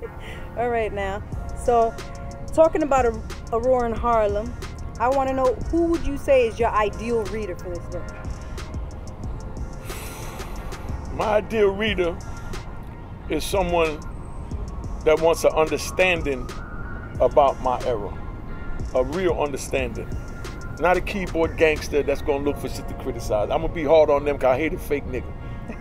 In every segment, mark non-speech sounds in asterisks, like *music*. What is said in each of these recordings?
*laughs* All right, now. So, talking about A Roarin' Harlem, I want to know who would you say is your ideal reader for this book? My ideal reader is someone that wants an understanding about my era, a real understanding. Not a keyboard gangster that's gonna look for shit to criticize. I'm gonna be hard on them because I hate a fake nigga.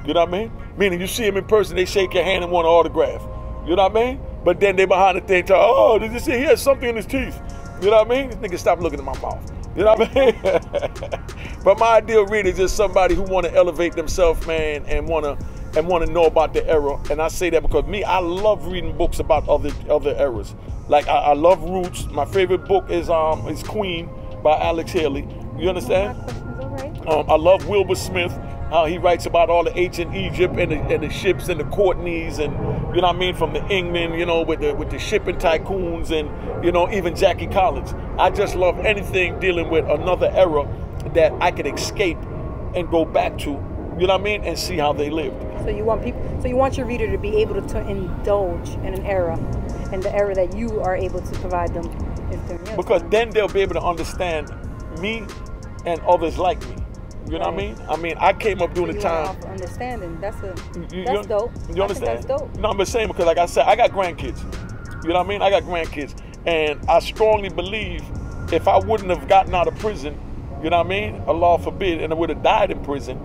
You know what I mean? Meaning you see him in person, they shake your hand and want an autograph. You know what I mean? But then they behind the thing tell, oh, did you see he has something in his teeth? You know what I mean? This nigga stop looking at my mouth. You know what I mean? *laughs* but my ideal reader is just somebody who want to elevate themselves, man, and want to and want to know about the era. And I say that because me, I love reading books about other other eras. Like I, I love Roots. My favorite book is um is Queen by Alex Haley. You understand? Um, I love Wilbur Smith. How he writes about all the ancient Egypt and the, and the ships and the Courtneys and you know what I mean from the England, you know, with the with the shipping tycoons and you know even Jackie Collins. I just love anything dealing with another era that I could escape and go back to you know what I mean, and see how they lived. So you want people, so you want your reader to be able to, to indulge in an era, and the era that you are able to provide them. Because then they'll be able to understand me and others like me. You know right. what I mean? I mean, I came up during so the time. Understanding. That's a. You, that's dope. You understand? that's dope. No, I'm just saying because, like I said, I got grandkids. You know what I mean? I got grandkids, and I strongly believe if I wouldn't have gotten out of prison, you know what I mean? Allah forbid, and I would have died in prison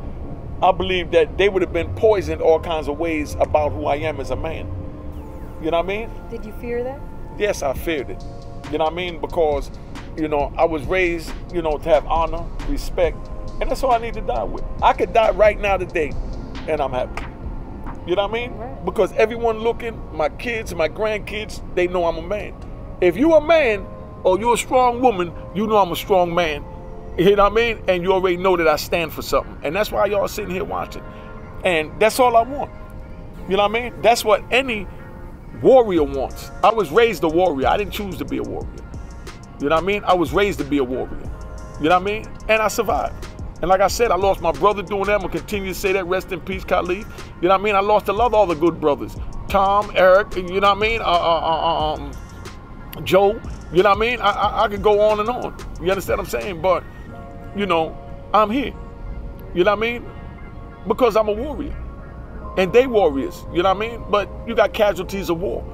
I believe that they would have been poisoned all kinds of ways about who I am as a man. You know what I mean? Did you fear that? Yes, I feared it. You know what I mean? Because, you know, I was raised, you know, to have honor, respect, and that's all I need to die with. I could die right now today, and I'm happy. You know what I mean? Right. Because everyone looking, my kids, my grandkids, they know I'm a man. If you're a man or you're a strong woman, you know I'm a strong man. You know what I mean? And you already know that I stand for something. And that's why y'all sitting here watching. And that's all I want. You know what I mean? That's what any warrior wants. I was raised a warrior. I didn't choose to be a warrior. You know what I mean? I was raised to be a warrior. You know what I mean? And I survived. And like I said, I lost my brother doing that. I'm gonna continue to say that. Rest in peace, Khalid. You know what I mean? I lost a lot of all the good brothers. Tom, Eric, you know what I mean? Uh, uh, uh, um, Joe, you know what I mean? I, I, I could go on and on. You understand what I'm saying? But you know, I'm here. You know what I mean? Because I'm a warrior. And they warriors, you know what I mean? But you got casualties of war.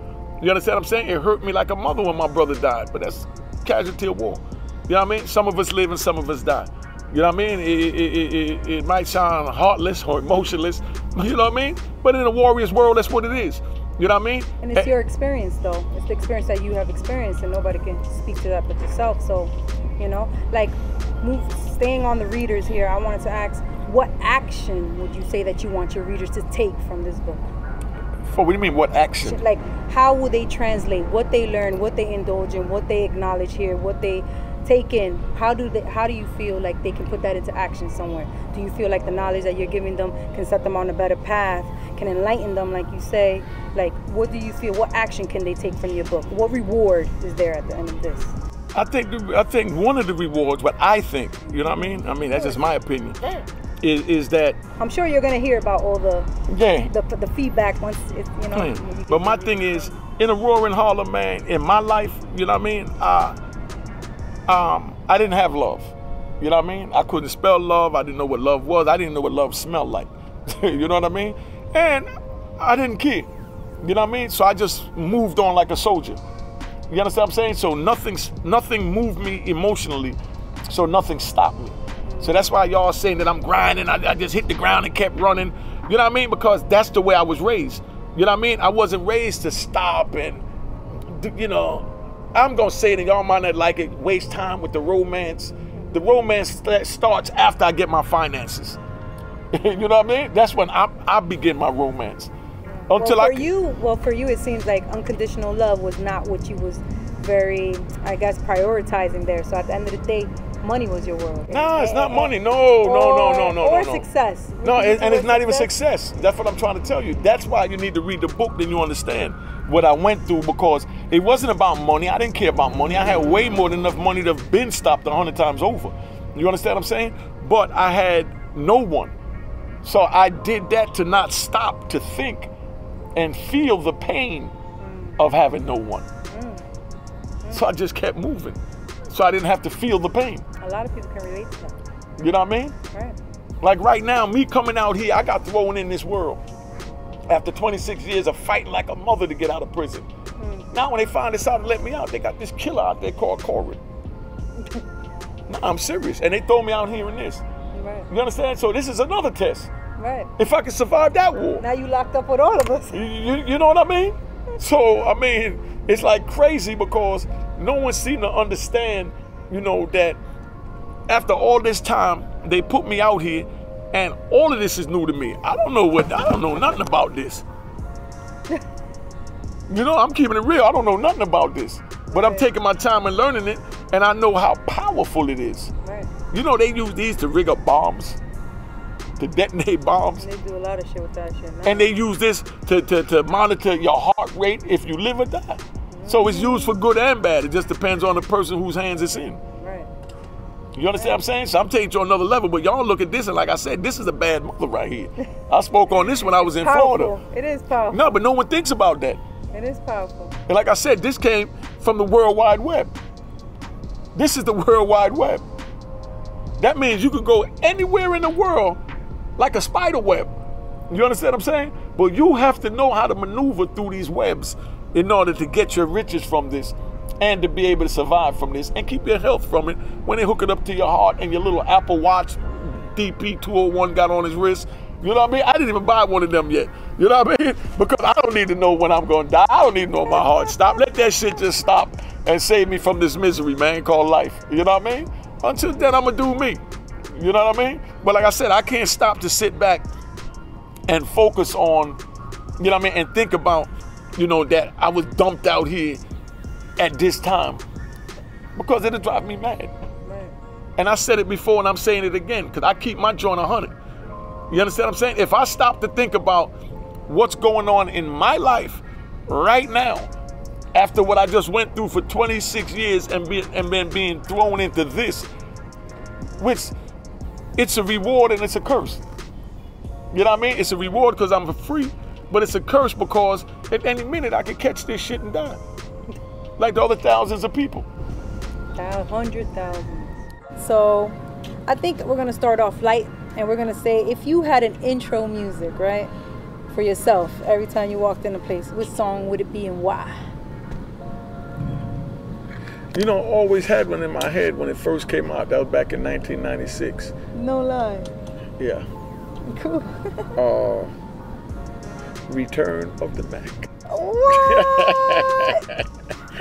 You understand what I'm saying? It hurt me like a mother when my brother died, but that's casualty of war. You know what I mean? Some of us live and some of us die. You know what I mean? It, it, it, it, might sound heartless or emotionless, *laughs* you know what I mean? But in a warrior's world, that's what it is. You know what I mean? And it's eh. your experience, though. It's the experience that you have experienced, and nobody can speak to that but yourself. So, you know, like move, staying on the readers here, I wanted to ask, what action would you say that you want your readers to take from this book? For what do you mean? What action? Like, how will they translate what they learn, what they indulge in, what they acknowledge here, what they take in? How do they? How do you feel like they can put that into action somewhere? Do you feel like the knowledge that you're giving them can set them on a better path, can enlighten them, like you say? Like, what do you feel? What action can they take from your book? What reward is there at the end of this? I think I think one of the rewards, what I think, you know what I mean? I mean that's just my opinion. Is, is that I'm sure you're gonna hear about all the yeah the, the feedback once it, you know. You but my thing is in A Roarin' Harlem, man, in my life, you know what I mean? Uh, um, I didn't have love. You know what I mean? I couldn't spell love. I didn't know what love was. I didn't know what love smelled like. *laughs* you know what I mean? And I didn't care. You know what I mean? So I just moved on like a soldier. You understand what I'm saying? So nothing, nothing moved me emotionally. So nothing stopped me. So that's why y'all saying that I'm grinding. I, I, just hit the ground and kept running. You know what I mean? Because that's the way I was raised. You know what I mean? I wasn't raised to stop and, you know, I'm gonna say that y'all might not like it. Waste time with the romance. The romance starts after I get my finances. *laughs* you know what I mean? That's when I, I begin my romance. Until well, for I you, well, for you, it seems like unconditional love was not what you was very, I guess, prioritizing there. So at the end of the day, money was your world. No, it's not money. No, no, no, no, no, or no. success. No, and, and it's not even success. That's what I'm trying to tell you. That's why you need to read the book, then you understand what I went through because it wasn't about money. I didn't care about money. I had way more than enough money to have been stopped a hundred times over. You understand what I'm saying? But I had no one. So I did that to not stop to think and feel the pain of having no one. Mm. Mm. So I just kept moving. So I didn't have to feel the pain. A lot of people can relate to that. You know what I mean? Right. Like right now, me coming out here, I got thrown in this world. After 26 years of fighting like a mother to get out of prison. Mm. Now when they find this out and let me out, they got this killer out there called Corey. *laughs* nah, I'm serious. And they throw me out here in this. Right. You understand? So this is another test. Right. If I can survive that war. Now you locked up with all of us. You, you, you know what I mean? So, I mean, it's like crazy because no one seemed to understand, you know, that after all this time, they put me out here and all of this is new to me. I don't know what, I don't know nothing about this. You know, I'm keeping it real. I don't know nothing about this. But I'm taking my time and learning it, and I know how powerful it is. You know, they use these to rig up bombs, to detonate bombs. And they do a lot of shit with that shit. Now. And they use this to, to, to monitor your heart rate if you live or die. So it's used for good and bad. It just depends on the person whose hands it's in. right. You understand what I'm saying? So I'm taking it to another level. But y'all look at this and like I said, this is a bad mother right here. I spoke on this when I was in Powerful. Florida. It is powerful. No, but no one thinks about that. It is powerful. And like I said, this came from the World Wide Web. This is the *laughs* World Wide Web. That means you can go anywhere in the world like a spider web. You understand what I'm saying? But you have to know how to maneuver through these webs in order to get your riches from this and to be able to survive from this and keep your health from it when they hook it up to your heart and your little Apple Watch DP201 got on his wrist. You know what I mean? I didn't even buy one of them yet. You know what I mean? *laughs* Because I don't need to know when I'm going to die. I don't need to know my heart stop. Let that shit just stop and save me from this misery, man, called life. You know what I mean? Until then, I'm going to do me. You know what I mean? But like I said, I can't stop to sit back and focus on, you know what I mean, and think about, you know, that I was dumped out here at this time because it'll drive me mad. And I said it before and I'm saying it again because I keep my joint 100. You understand what I'm saying? If I stop to think about what's going on in my life right now, after what I just went through for 26 years and being and then being thrown into this, which it's a reward and it's a curse. You know what I mean? It's a reward because I'm free, but it's a curse because at any minute I could catch this shit and die. Like the other thousands of people. Hundred thousand. So, I think we're gonna start off light, and we're gonna say if you had an intro music, right, for yourself every time you walked in a place, which song would it be and why? You know, always had one in my head when it first came out. That was back in 1996. No lie. Yeah. Cool. *laughs* Uh, Return of the Mac. what?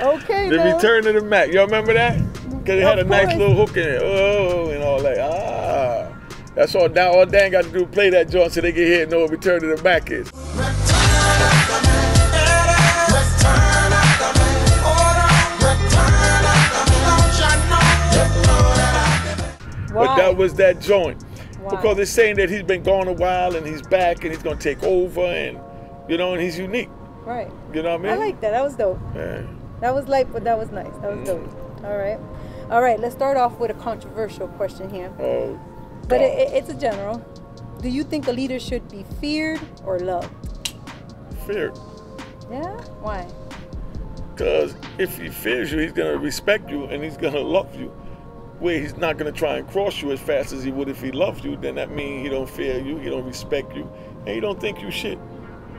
*laughs* okay. The now. Return of the Mac. Y'all remember that? Because it had a Of nice little hook in it. Oh, and all that. Ah. That's all now all Dan got to do play that joint so they can hear and know what Return of the Mac is. That was that joint. Why? Because it's saying that he's been gone a while and he's back and he's going to take over and, you know, and he's unique. right. You know what I mean? I like that. That was dope. Yeah. That was light, but that was nice. That was mm. dope. All right. All right. Let's start off with a controversial question here, Oh, but it, it- it's a general. Do you think a leader should be feared or loved? Feared. Yeah. Why? Because if he fears you, he's going to respect you and he's going to love you. Where he's not going to try and cross you as fast as he would if he loved you, then that means he don't fear you, he don't respect you, and he don't think you shit.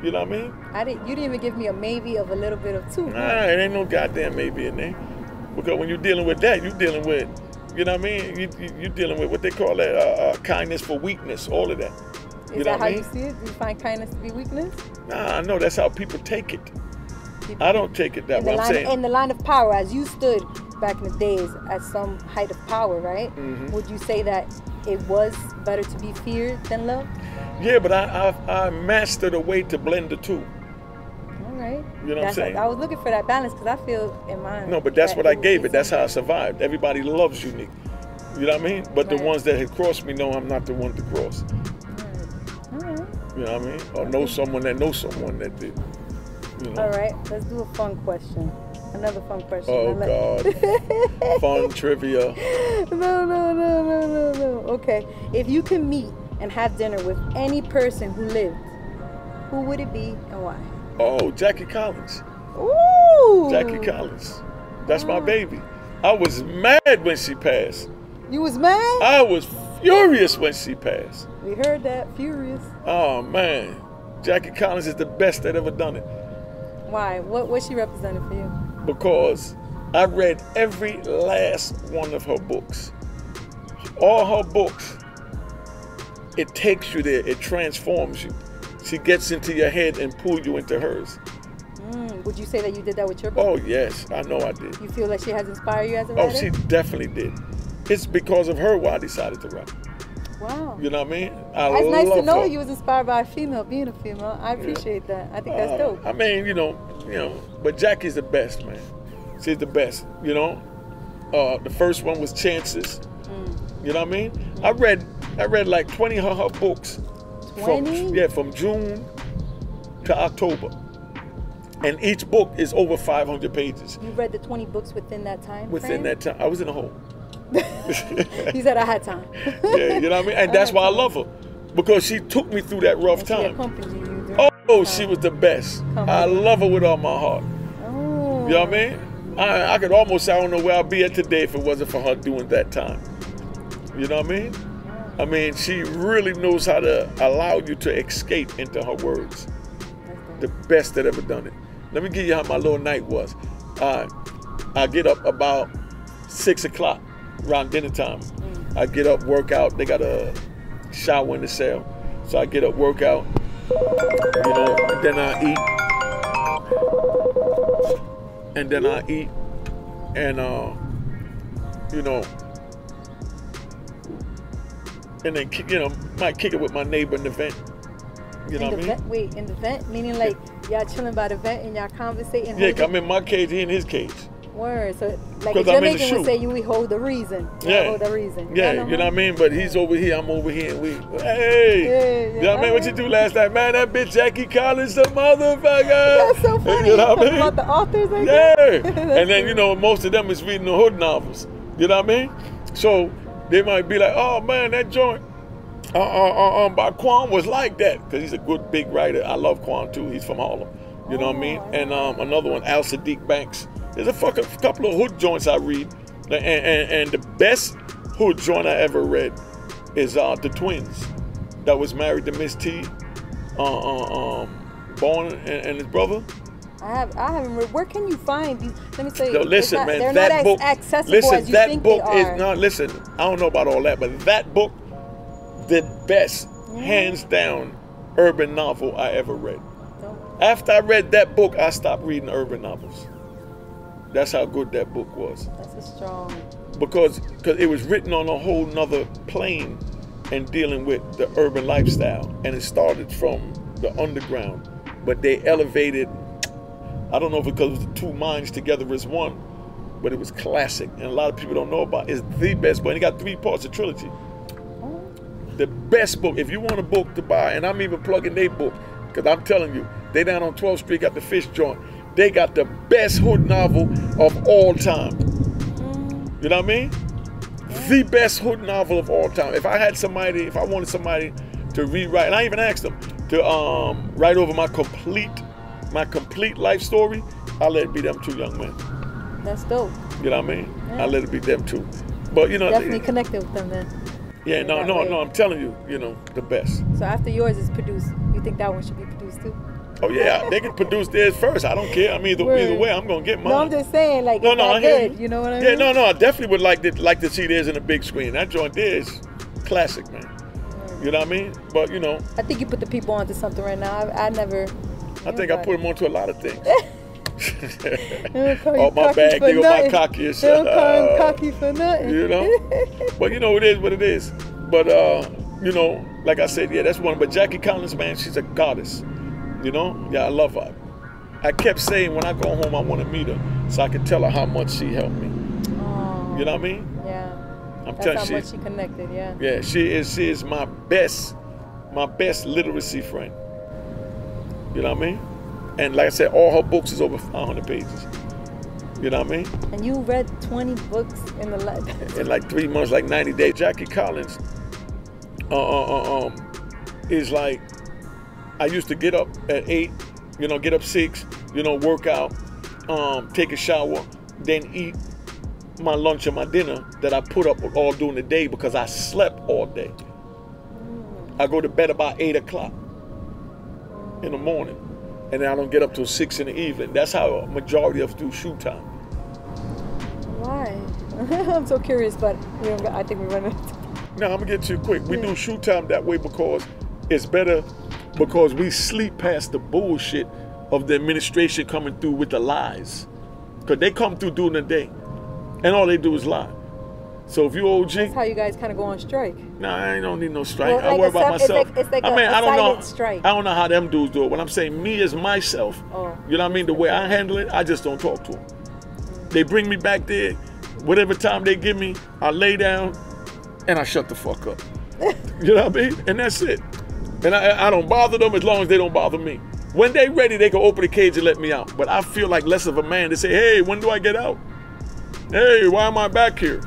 You know what I mean? I didn't. You didn't even give me a maybe of a little bit of two. Nah, it ain't no goddamn maybe in there. Because when you're dealing with that, you're dealing with, you know what I mean? You, you, you're dealing with what they call that uh, uh, kindness for weakness, all of that. Is you know that what how I mean? you see it? Do you find kindness to be weakness? Nah, no, that's how people take it. People- I don't take it that way. I'm saying, in the line of power, as you stood back in the days at some height of power, right? Mm-hmm. Would you say that it was better to be feared than loved? yeah, but I, I, I mastered a way to blend the two. All right. You know what I'm That's- saying? I was looking for that balance because I feel in mine. No, but that's that what I gave it. That's how I survived. Everybody loves unique. You know what I mean? But the ones that had crossed me know I'm not the one to cross. All right. You know what I mean? Or know someone that knows someone that did. You know? All right. Let's do a fun question. Another fun question. Oh God. *laughs* Fun trivia. no, no, no, no, no, no. Okay. If you can meet and have dinner with any person who lived, who would it be and why? Oh, Jackie Collins. Ooh. Jackie Collins. That's my Oh. baby. I was mad when she passed. You was mad? I was furious when she passed. we heard that. Furious. Oh man, Jackie Collins is the best that ever done it Why? What what she represented for you? because I read every last one of her books. All her books, it takes you there. It transforms you. She gets into your head and pull you into hers. Mm, would you say that you did that with your book? Oh yes, I know I did. You feel like she has inspired you as a writer? Oh, she definitely did. It's because of her why I decided to write. Wow. You know what I mean? I It's nice to know her. you was inspired by a female, being a female. I appreciate that. I think that's Uh, dope. I mean, you know, you know, but Jackie's the best, man. She's the best. You know, uh, the first one was Chances. Mm. You know what I mean? I read, I read like twenty of her books. 20? From, yeah, from June to October, and each book is over five hundred pages. You read the 20 books within that time Within frame? that time, I was in a hole. *laughs* you said I had time. *laughs* Yeah, you know what I mean? And *laughs* that's why I love her, because she took me through that rough time. Oh, time. she was the best. Come I love her with all my heart. Oh. You know what I mean? I, I could almost say I don't know where I'd be at today if it wasn't for her doing that time. You know what I mean? I mean, she really knows how to allow you to escape into her words. The best that ever done it. Let me give you how my little night was. Uh, I get up about six o'clock around dinner time. I get up, work out. They got a shower in the cell. So I get up, work out. You know, then I eat. And then I eat. And, uh, you know, and then, kick- you know, might kick it with my neighbor in the vent. You know in what the I mean? vent, wait, in the vent, meaning like y'all chilling by the vent and y'all conversating. Yeah, I'm in my cage, he in his cage. Word. So like if the Jamaican would say you we hold the reason. Yeah. hold the reason. Yeah, Y'all know you know what I mean? But he's over here, I'm over here, and we, hey! Yeah, You know what I mean? What you do last night? Man, that bitch Jackie Collins, the motherfucker! *laughs* That's so funny. You know what I mean? about the authors like Yeah. *laughs* and then, you know, most of them is reading the hood novels. You know what I mean? So they might be like, oh man, that joint uh, uh, uh, um, by K'wan was like that. Because he's a good big writer. I love K'wan too. He's from Harlem. You know what I mean? Oh, And um, another one, Al-Saadiq Banks. There's a fucking couple of hood joints I read. And, and, and the best hood joint I ever read is uh, The Twinz. That was married to Miss T. Uh, uh, um, Born and, and his brother. I have I haven't read. Where can you find these? Let me say. It's listen, not- man, that book. accessible listen, that book is not. Listen, I don't know about all that, but that book, the best, Mm. hands down, urban novel I ever read. After I read that book, I stopped reading urban novels. That's how good that book was, That's a strong. because because it was written on a whole nother plane, and dealing with the urban lifestyle, and it started from the underground, but they elevated. I don't know if because it was the two minds together as one, but it was classic, and a lot of people don't know about. it. It's the best book. And it got three parts of trilogy. Oh, The best book. If you want a book to buy, and I'm even plugging their book, because I'm telling you, they down on 12th Street got the fish joint. They got the best hood novel of all time. mm, You know what I mean? The best hood novel of all time. If I had somebody, if I wanted somebody to rewrite, and I even asked them to um, write over my complete, my complete life story, I let it be them two young men. that's dope. You know what I mean? Yeah. I let it be them two. But you know, Definitely connected with them then. yeah, no, no, way. no. I'm telling you, you know, the best. So after yours is produced, you think that one should be produced too? Oh yeah, they can produce theirs first. I don't care. I mean, either, either way, I'm gonna get mine. No, I'm just saying, like, No, no, I good. you. You know what I Yeah, mean? no, no. I definitely would like to like to see theirs in a big screen. That joint there is classic, man. You know what I mean? But you know, I think you put the people onto something right now. I, I never. I think I put them onto a lot of things. *laughs* *laughs* They don't call you oh, my bag, they go my cocky and shit. Uh, cocky for nothing. you know? *laughs* But you know, it is what it is. But uh, you know, like I said, yeah, that's one. But Jackie Collins, man, she's a goddess. You know? Yeah, I love her. I kept saying when I go home, I want to meet her so I can tell her how much she helped me. Oh, You know what I mean? Yeah. I'm That's telling how you, much she, she connected. Yeah. yeah, she is. She is my best, my best literacy friend. You know what I mean? And like I said, all her books is over 500 pages. You know what I mean? And you read 20 books in the life. *laughs* in like three months, like 90 days. Jackie Collins uh, uh, uh, um, is like, I used to get up at eight, you know, get up six, you know, work out, um, take a shower, then eat my lunch and my dinner that I put up all during the day because I slept all day. I go to bed about eight o'clock in the morning, and then I don't get up till six in the evening. That's how a majority of us do shoot time. Why? *laughs* I'm so curious, but we don't. I think we run. Now I'm gonna get to you quick. We do shoot time that way because it's better because we sleep past the bullshit of the administration coming through with the lies. Cause they come through during the day, and all they do is lie. So if you OG, That's how you guys kind of go on strike. nah, I don't need no strike. Well, I like worry about self- it's myself. like- it's like I mean, I don't know. strike. I don't know how them dudes do it. When I'm saying me as myself, Oh. you know what I mean? The way I handle it, I just don't talk to them. They bring me back there, whatever time they give me, I lay down, and I shut the fuck up. *laughs* you know what I mean? And that's it. And I, I don't bother them as long as they don't bother me. When they ready, they can open the cage and let me out. But I feel like less of a man to say, hey, when do I get out? Hey, why am I back here?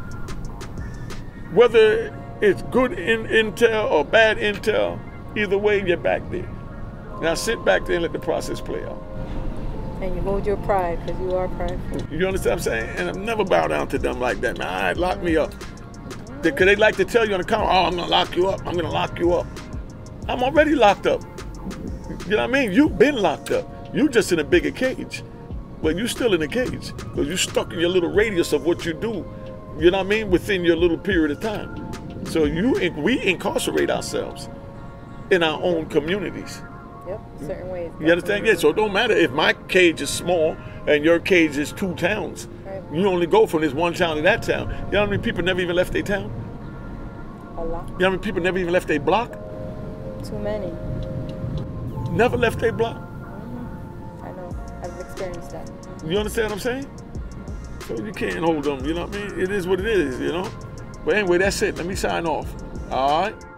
Whether it's good in intel or bad intel, either way, you're back there. Now sit back there and let the process play out. And you hold your pride because you are prideful. You understand what I'm saying? And I've never bow down to them like that. Nah, all right, lock me up. Because they like to tell you on the camera, oh, I'm going to lock you up. I'm going to lock you up. I'm already locked up. You know what I mean? You've been locked up. You're just in a bigger cage. But you're still in a cage because you're stuck in your little radius of what you do. You know what I mean? Within your little period of time. So you, we incarcerate ourselves in our own communities. Yep, certain ways. You understand? Yeah. So it don't matter if my cage is small and your cage is two towns. Right. You only go from this one town to that town. You know how many people never even left their town? A lot. You know how many people never even left their block? Too many. Never left their block. Mm-hmm. I know. I've experienced that. You understand what I'm saying? Mm-hmm. So you can't hold them. You know what I mean? It is what it is. You know. But anyway, that's it. Let me sign off. All right.